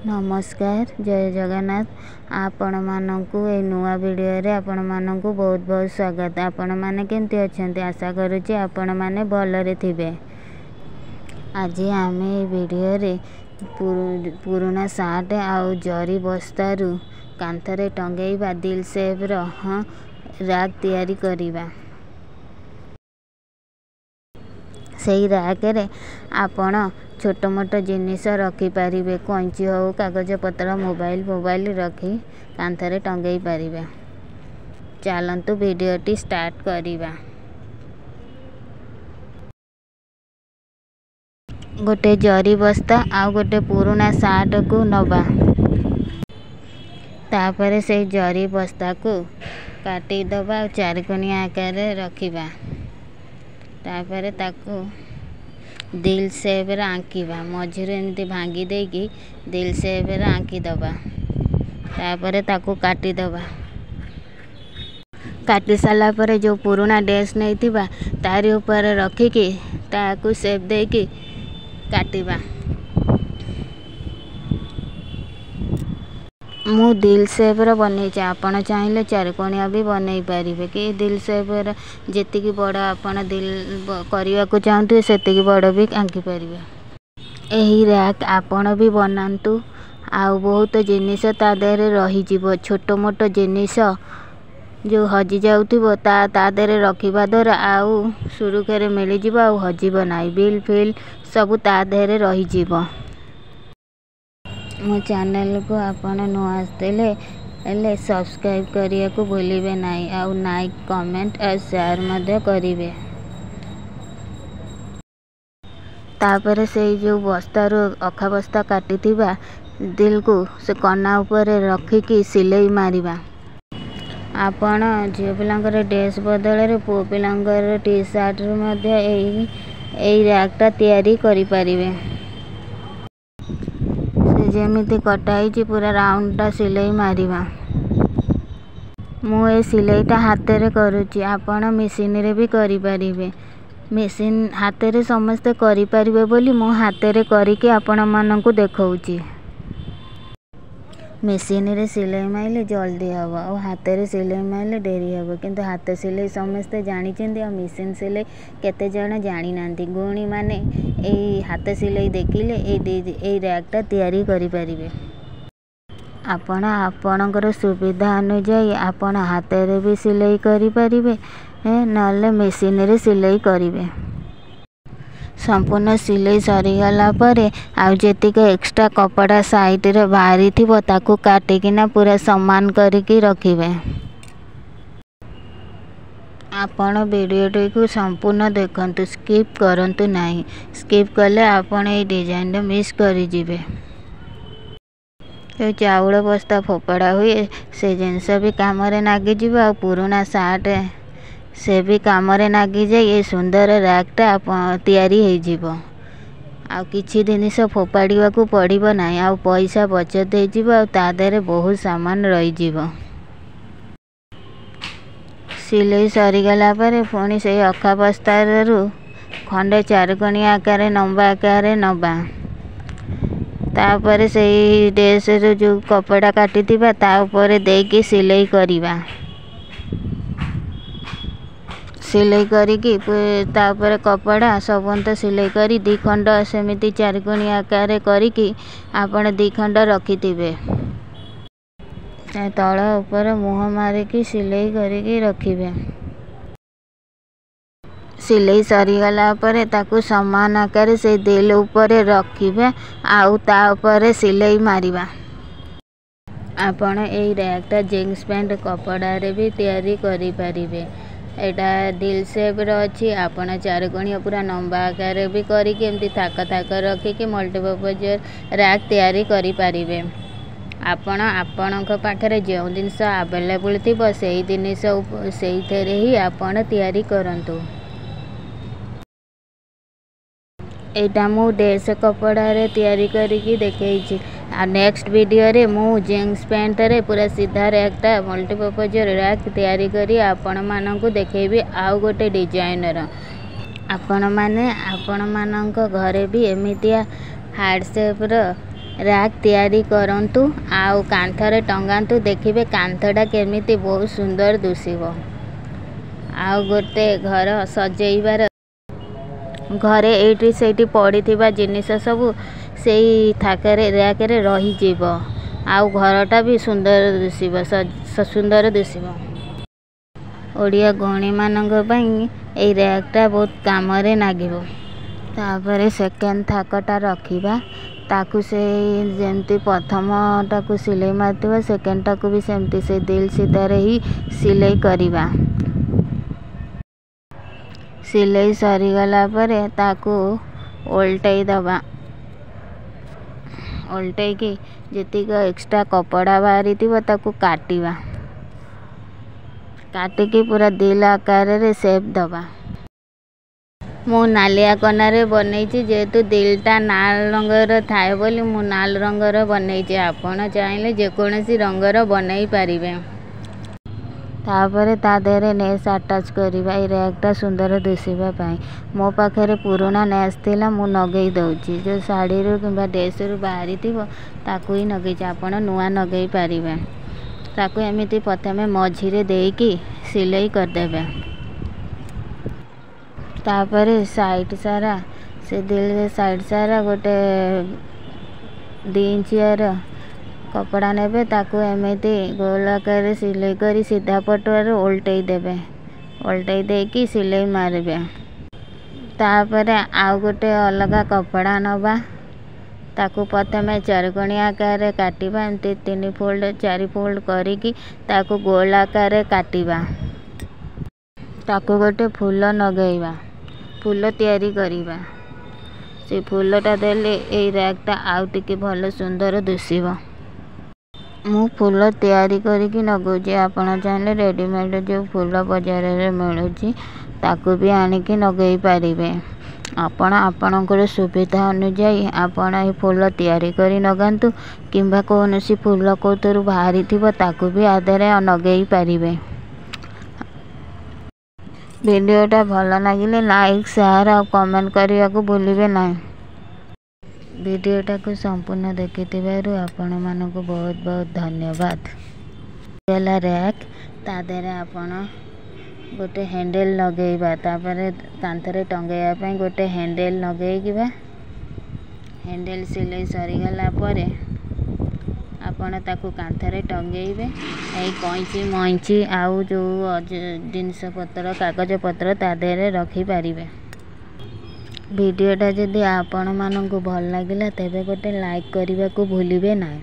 ନମସ୍କାର ଜୟ ଜଗନ୍ନାଥ। ଆପଣମାନଙ୍କୁ ଏଇ ନୂଆ ଭିଡ଼ିଓରେ ଆପଣମାନଙ୍କୁ ବହୁତ ବହୁତ ସ୍ୱାଗତ। ଆପଣମାନେ କେମିତି ଅଛନ୍ତି? ଆଶା କରୁଛି ଆପଣମାନେ ଭଲରେ ଥିବେ। ଆଜି ଆମେ ଏଇ ଭିଡ଼ିଓରେ ପୁରୁଣା ସାର୍ଟ ଆଉ ଜରି ବସ୍ତାରୁ କାନ୍ଥରେ ଟଙ୍ଗେଇବା ଦିଲ୍ ସେପ୍ର ରାକ୍ ତିଆରି କରିବା। ସେଇ ରାକ୍ରେ ଆପଣ ଛୋଟ ମୋଟ ଜିନିଷ ରଖିପାରିବେ। କଇଁଚି ହେଉ କାଗଜପତ୍ର ମୋବାଇଲ ଫୋବାଇଲ ରଖି କାନ୍ଥରେ ଟଙ୍ଗେଇ ପାରିବେ। ଚାଲନ୍ତୁ ଭିଡ଼ିଓଟି ଷ୍ଟାର୍ଟ କରିବା। ଗୋଟେ ଜରି ବସ୍ତା ଆଉ ଗୋଟେ ପୁରୁଣା ସାର୍ଟକୁ ନେବା। ତାପରେ ସେଇ ଜରି ବସ୍ତାକୁ କାଟିଦେବା ଆଉ ଚାରିକଣିଆ ଆକାରରେ ରଖିବା। ତାପରେ ତାକୁ ଦିଲ୍ ସେପ୍ରେ ଆଙ୍କିବା। ମଝିରୁ ଏମିତି ଭାଙ୍ଗି ଦେଇକି ଦିଲ୍ ସେପ୍ରେ ଆଙ୍କିଦେବା। ତାପରେ ତାକୁ କାଟିଦେବା। କାଟି ସାରିଲା ପରେ ଯେଉଁ ପୁରୁଣା ଡ୍ରେସ୍ ନେଇଥିବା ତାରି ଉପରେ ରଖିକି ତାକୁ ସେପ୍ ଦେଇକି କାଟିବା। ମୁଁ ଦିଲ୍ ସେପ୍ର ବନେଇଛି ଆପଣ ଚାହିଁଲେ ଚାରିକଣିଆ ବି ବନେଇ ପାରିବେ କି? ଦିଲ୍ ସେପ୍ର ଯେତିକି ବଡ଼ ଆପଣ ଦିଲ୍ କରିବାକୁ ଚାହୁଁଥିବେ ସେତିକି ବଡ଼ ବି ଆଙ୍କିପାରିବେ ଏହି ର୍ୟାକ୍ ଆପଣ ବି ବନାନ୍ତୁ। ଆଉ ବହୁତ ଜିନିଷ ତା ଦେହରେ ରହିଯିବ। ଛୋଟ ମୋଟ ଜିନିଷ ଯେଉଁ ହଜିଯାଉଥିବ ତା ତା ଦେହରେ ରଖିବା ଦ୍ୱାରା ଆଉ ସୁରୁଖୁରୁରେ ମିଳିଯିବ ଆଉ ହଜିବ ନାହିଁ। ବିଲ୍ ଫିଲ୍ ସବୁ ତା ଦେହରେ ରହିଯିବ। ମୋ ଚ୍ୟାନେଲକୁ ଆପଣ ନୂଆ ଆସିଥିଲେ ହେଲେ ସବସ୍କ୍ରାଇବ୍ କରିବାକୁ ଭୁଲିବେ ନାହିଁ। ଆଉ ଲାଇକ୍ କମେଣ୍ଟ ଆଉ ସେୟାର ମଧ୍ୟ କରିବେ। ତାପରେ ସେଇ ଯେଉଁ ବସ୍ତାରୁ ଅଖା ବସ୍ତା କାଟିଥିବା ଦିଲ୍କୁ ସେ କନା ଉପରେ ରଖିକି ସିଲେଇ ମାରିବା। ଆପଣ ଝିଅ ପିଲାଙ୍କର ଡ୍ରେସ୍ ବଦଳରେ ପୁଅ ପିଲାଙ୍କର ଟି ସାର୍ଟରୁ ମଧ୍ୟ ଏଇ ଏଇ ର୍ୟାକ୍ଟା ତିଆରି କରିପାରିବେ। ଯେମିତି କଟା ହେଇଛି ପୁରା ରାଉଣ୍ଡଟା ସିଲେଇ ମାରିବା। ମୁଁ ଏ ସିଲେଇଟା ହାତରେ କରୁଛି ଆପଣ ମେସିନରେ ବି କରିପାରିବେ। ମେସିନ୍ ହାତରେ ସମସ୍ତେ କରିପାରିବେ ବୋଲି ମୁଁ ହାତରେ କରିକି ଆପଣମାନଙ୍କୁ ଦେଖାଉଛି। ମେସିନରେ ସିଲେଇ ମାରିଲେ ଜଲ୍ଦି ହେବ ଆଉ ହାତରେ ସିଲେଇ ମାରିଲେ ଡେରି ହେବ। କିନ୍ତୁ ହାତ ସିଲେଇ ସମସ୍ତେ ଜାଣିଛନ୍ତି ଆଉ ମେସିନ୍ ସିଲେଇ କେତେ ଜଣ ଜାଣିନାହାନ୍ତି। ଗୃହିଣୀମାନେ ଏଇ ହାତ ସିଲେଇ ଦେଖିଲେ ଏଇ ଏଇ ର୍ୟାକ୍ଟା ତିଆରି କରିପାରିବେ। ଆପଣ ଆପଣଙ୍କର ସୁବିଧା ଅନୁଯାୟୀ ଆପଣ ହାତରେ ବି ସିଲେଇ କରିପାରିବେ ନହେଲେ ମେସିନରେ ସିଲେଇ କରିବେ। ସମ୍ପୂର୍ଣ୍ଣ ସିଲେଇ ସରିଗଲା ପରେ ଆଉ ଯେତିକି ଏକ୍ସଟ୍ରା କପଡ଼ା ସାଇଡ଼ରେ ବାହାରିଥିବ ତାକୁ କାଟିକିନା ପୁରା ସମାନ କରିକି ରଖିବେ। ଆପଣ ଭିଡ଼ିଓଟିକୁ ସମ୍ପୂର୍ଣ୍ଣ ଦେଖନ୍ତୁ ସ୍କିପ୍ କରନ୍ତୁ ନାହିଁ। ସ୍କିପ୍ କଲେ ଆପଣ ଏଇ ଡିଜାଇନଟା ମିସ୍ କରିଯିବେ। ଯେଉଁ ଚାଉଳ ବସ୍ତା ଫୋପଡ଼ା ହୁଏ ସେ ଜିନିଷ ବି କାମରେ ଲାଗିଯିବ ଆଉ ପୁରୁଣା ସାର୍ଟ ସେ ବି କାମରେ ଲାଗିଯାଇ ଏ ସୁନ୍ଦର ର୍ୟାକ୍ଟା ତିଆରି ହେଇଯିବ। ଆଉ କିଛି ଜିନିଷ ଫୋପାଡ଼ିବାକୁ ପଡ଼ିବ ନାହିଁ। ଆଉ ପଇସା ବଚତ ହେଇଯିବ ଆଉ ତା ଦେହରେ ବହୁତ ସାମାନ ରହିଯିବ। ସିଲେଇ ସରିଗଲା ପରେ ପୁଣି ସେଇ ଅଖା ବସ୍ତାରୁ ଖଣ୍ଡେ ଚାରିକଣିଆ ଆକାରରେ ଲମ୍ବା ଆକାରରେ ନେବା। ତାପରେ ସେଇ ଡ୍ରେସ୍ରୁ ଯେଉଁ କପଡ଼ା କାଟିଥିବା ତା ଉପରେ ଦେଇକି ସିଲେଇ କରିବା। ସିଲେଇ କରିକି ତାପରେ କପଡ଼ା ସବୁନ୍ତ ସିଲେଇ କରି ଦୁଇ ଖଣ୍ଡ ସେମିତି ଚାରିକଣିଆ ଆକାରରେ କରିକି ଆପଣ ଦୁଇ ଖଣ୍ଡ ରଖିଥିବେ। ତଳ ଉପରେ ମୁହଁ ମାରିକି ସିଲେଇ କରିକି ରଖିବେ। ସିଲେଇ ସରିଗଲା ପରେ ତାକୁ ସମାନ ଆକାରରେ ସେଇ ଦିଲ୍ ଉପରେ ରଖିବେ ଆଉ ତା ଉପରେ ସିଲେଇ ମାରିବା। ଆପଣ ଏଇ ର୍ୟାକ୍ଟା ଜିନ୍ସ ପ୍ୟାଣ୍ଟ କପଡ଼ାରେ ବି ତିଆରି କରିପାରିବେ। ଏଇଟା ଦିଲ୍ ସେପ୍ର ଅଛି। ଆପଣ ଚାରିକଣିଆ ପୁରା ଲମ୍ବା ଆକାରରେ ବି କରିକି ଏମିତି ଥାକ ଥାକ ରଖିକି ମଲ୍ଟିପର୍ପଜ୍ ର୍ୟାକ୍ ତିଆରି କରିପାରିବେ। ଆପଣ ଆପଣଙ୍କ ପାଖରେ ଯେଉଁ ଜିନିଷ ଆଭେଲେବୁଲ୍ ଥିବ ସେଇ ଜିନିଷ ସେଇଥିରେ ହିଁ ଆପଣ ତିଆରି କରନ୍ତୁ। ଏଇଟା ମୁଁ ଡ୍ରେସ୍ କପଡ଼ାରେ ତିଆରି କରିକି ଦେଖେଇଛି। ଆଉ ନେକ୍ସଟ ଭିଡ଼ିଓରେ ମୁଁ ଜିନ୍ସ ପ୍ୟାଣ୍ଟରେ ପୁରା ସିଧା ର୍ୟାକ୍ଟା ମଲ୍ଟିପର୍ପଜ୍ ର୍ୟାକ୍ ତିଆରି କରି ଆପଣମାନଙ୍କୁ ଦେଖେଇବି ଆଉ ଗୋଟେ ଡିଜାଇନର ଆପଣମାନେ ଆପଣମାନଙ୍କ ଘରେ ବି ଏମିତିଆ ହାର୍ଡ଼ ସେପ୍ର ର୍ୟାକ୍ ତିଆରି କରନ୍ତୁ ଆଉ କାନ୍ଥରେ ଟଙ୍ଗାନ୍ତୁ ଦେଖିବେ କାନ୍ଥଟା କେମିତି ବହୁତ ସୁନ୍ଦର ଦିଶିବ ଆଉ ଗୋଟେ ଘର ସଜେଇବାର ଘରେ ଏଇଠି ସେଇଠି ପଡ଼ିଥିବା ଜିନିଷ ସବୁ ସେଇ ଥାକରେ ର୍ୟାକରେ ରହିଯିବ। ଆଉ ଘରଟା ବି ସୁନ୍ଦର ଦିଶିବ ସୁନ୍ଦର ଦିଶିବ। ଓଡ଼ିଆ ଗୃହିଣୀମାନଙ୍କ ପାଇଁ ଏଇ ର୍ୟାକଟା ବହୁତ କାମରେ ଲାଗିବ ତାପରେ ସେକେଣ୍ଡ ଥାକଟା ରଖିବା। ତାକୁ ସେଇ ଯେମିତି ପ୍ରଥମଟାକୁ ସିଲେଇ ମାରିଥିବା ସେକେଣ୍ଡଟାକୁ ବି ସେମିତି ସେଇ ଦିଲ୍ ସିଧାରେ ହିଁ ସିଲେଇ କରିବା। ସିଲେଇ ସରିଗଲା ପରେ ତାକୁ ଓଲଟେଇ ଦେବା। ଓଲଟେଇକି ଯେତିକି ଏକ୍ସଟ୍ରା କପଡ଼ା ବାହାରିଥିବ ତାକୁ କାଟିବା। କାଟିକି ପୁରା ଦିଲ୍ ଆକାରରେ ସେପ୍ ଦେବା। ମୁଁ ନାଲିଆ କନାରେ ବନେଇଛି ଯେହେତୁ ଦିଲ୍ଟା ନାଲ ରଙ୍ଗର ଥାଏ ବୋଲି ମୁଁ ନାଲ ରଙ୍ଗର ବନେଇଛି। ଆପଣ ଚାହିଁଲେ ଯେକୌଣସି ରଙ୍ଗର ବନେଇ ପାରିବେ। ତାପରେ ତା ଦେହରେ ନେସ୍ ଆଟାଚ୍ କରିବା ଏଇ ର୍ୟାକଟା ସୁନ୍ଦର ଦିଶିବା ପାଇଁ। ମୋ ପାଖରେ ପୁରୁଣା ନେସ୍ ଥିଲା ମୁଁ ଲଗେଇ ଦେଉଛି। ଯେଉଁ ଶାଢ଼ୀରୁ କିମ୍ବା ଡ୍ରେସ୍ରୁ ବାହାରିଥିବ ତାକୁ ହିଁ ଲଗେଇଛି ଆପଣ ନୂଆ ଲଗେଇ ପାରିବେ। ତାକୁ ଏମିତି ପ୍ରଥମେ ମଝିରେ ଦେଇକି ସିଲେଇ କରିଦେବେ। ତାପରେ ସାଇଡ଼୍ ସାରା ସେ ଦିଲ୍ ସାଇଡ଼୍ ସାରା ଗୋଟେ ଦୁଇ ଇଞ୍ଚିଆର କପଡ଼ା ନେବେ ତାକୁ ଏମିତି ଗୋଲ ଆକାରରେ ସିଲେଇ କରି ସିଧା ପଟୁଆରୁ ଓଲଟେଇ ଦେବେ। ଓଲଟେଇ ଦେଇକି ସିଲେଇ ମାରିବେ। ତାପରେ ଆଉ ଗୋଟେ ଅଲଗା କପଡ଼ା ନେବା। ତାକୁ ପ୍ରଥମେ ଚାରିକଣି ଆକାରରେ କାଟିବା ଏମିତି ତିନି ଫୋଲ୍ଡ ଚାରି ଫୋଲ୍ଡ କରିକି ତାକୁ ଗୋଲ ଆକାରରେ କାଟିବା। ତାକୁ ଗୋଟେ ଫୁଲ ଲଗେଇବା ଫୁଲ ତିଆରି କରିବା। ସେ ଫୁଲଟା ଦେଲେ ଏଇ ର୍ୟାକଟା ଆଉ ଟିକେ ଭଲ ସୁନ୍ଦର ଦିଶିବ ମୁଁ ଫୁଲ ତିଆରି କରିକି ଲଗାଉଛି ଆପଣ ଚାହିଁଲେ ରେଡ଼ିମେଡ଼ ଯେଉଁ ଫୁଲ ବଜାରରେ ମିଳୁଛି ତାକୁ ବି ଆଣିକି ଲଗେଇ ପାରିବେ। ଆପଣ ଆପଣଙ୍କର ସୁବିଧା ଅନୁଯାୟୀ ଆପଣ ଏଇ ଫୁଲ ତିଆରି କରି ଲଗାନ୍ତୁ କିମ୍ବା କୌଣସି ଫୁଲ କେଉଁଥିରୁ ବାହାରିଥିବ ତାକୁ ବି ଆ ଦେହରେ ଲଗେଇ ପାରିବେ। ଭିଡ଼ିଓଟା ଭଲ ଲାଗିଲେ ଲାଇକ୍ ସେୟାର ଆଉ କମେଣ୍ଟ କରିବାକୁ ଭୁଲିବେ ନାହିଁ। ଭିଡ଼ିଓଟାକୁ ସମ୍ପୂର୍ଣ୍ଣ ଦେଖିଥିବାରୁ ଆପଣମାନଙ୍କୁ ବହୁତ ବହୁତ ଧନ୍ୟବାଦ। ହେଲା ର୍ୟାକ୍ ତା ଦେହରେ ଆପଣ ଗୋଟେ ହ୍ୟାଣ୍ଡେଲ୍ ଲଗେଇବା ତାପରେ କାନ୍ଥରେ ଟଙ୍ଗାଇବା ପାଇଁ ଗୋଟେ ହ୍ୟାଣ୍ଡେଲ୍ ଲଗେଇକିବା ହ୍ୟାଣ୍ଡେଲ୍ ସିଲେଇ ସରିଗଲା ପରେ ଆପଣ ତାକୁ କାନ୍ଥରେ ଟଙ୍ଗେଇବେ। ଏଇ କଇଁଚି ମଇଁଚି ଆଉ ଯେଉଁ ଜିନିଷପତ୍ର କାଗଜପତ୍ର ତା ଦେହରେ ରଖିପାରିବେ। ଭିଡ଼ିଓଟା ଯଦି ଆପଣମାନଙ୍କୁ ଭଲ ଲାଗିଲା ତେବେ ଗୋଟେ ଲାଇକ୍ କରିବାକୁ ଭୁଲିବେ ନାହିଁ।